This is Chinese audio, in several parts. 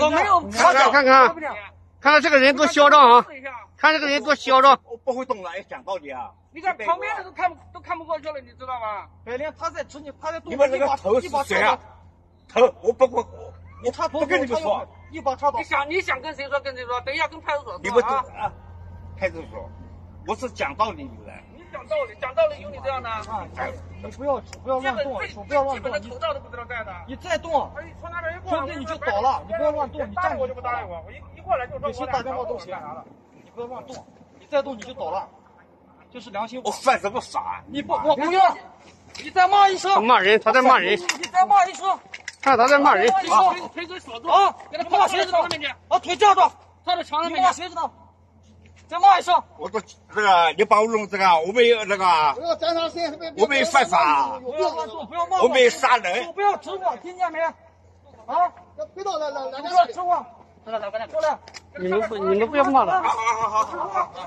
我没有看看看看，看看这个人多嚣张啊！看这个人多嚣张。我不会动了，哎，讲道理啊。你看旁边的都看都看不过去了，你知道吗？白莲他在指你，他在动你们这个头是谁啊？头，我不过，你插头不跟你们说，一把插头你。想你想跟谁说跟谁说，等一下跟派出所说啊。啊，派出所，我是讲道理的。你讲道理，讲道理有你这样的，啊，你不要不要乱动，手不要乱基本的动。口罩都不知道戴的。你再动，哎，从那边一过来，兄弟你就倒了，你不要乱动，你站我就不搭理我，我一一过来就说给谁打电话都行干啥了？，你不要乱动，你再动你就倒了，这是良心。我犯什么法？你不，我不要，你再骂一声，骂人，他在骂人，你再骂一声，看他在骂人。腿腿腿给锁住啊给他碰到鞋子上面去，把腿架住，他的墙上你面去。骂谁知道？再骂一声，我说这个，你把我弄这个，我没有那个？我没犯法，不要乱动，不要骂我没杀人手。不要指我，听见没？啊，回到了了不了要指我，过来。你们不，你们不要骂他。好好好好好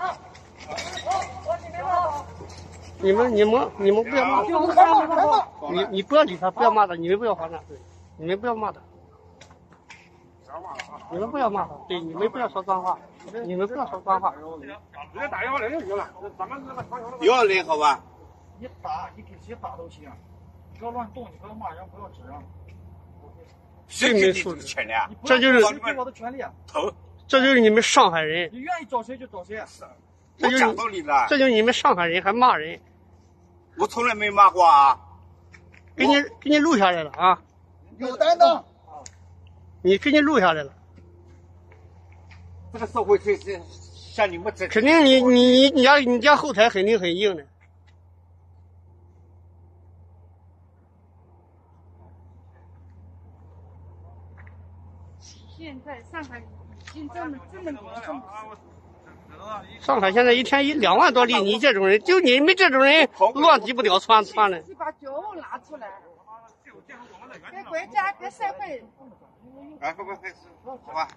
好。你们你们你们不要骂他。你你不要理他，不要骂他，你们不要还他，你们不要骂他。你们不要骂他，对，你们不要说脏话，你们不要说脏话。直接打幺幺零就行了。咱们那个长幺二零好吧？你打，你给谁打都行，你不要乱动，你不要骂人，不要指人。谁给你这个权利这就是你给我的权利，头，这就是你们上海人，你愿意找谁就找谁。我讲道理的，这就是你们上海人还骂人，我从来没骂过啊。给你给你录下来了啊，有担当，你给你录下来了，这个社会是是像你们这肯定你你你你家你家后台肯定很硬的。现在上海已经这么这么严重，上海现在一天一两万多例，你这种人，就你们这种人乱鸡巴屌窜窜的。是把觉悟拿出来，给国家给社会哎，不不不，好吧，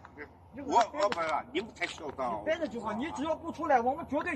我我不，你们太嚣张了。待着就好，你只要不出来，我们绝对。